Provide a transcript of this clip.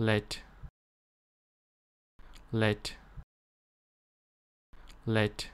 let let let.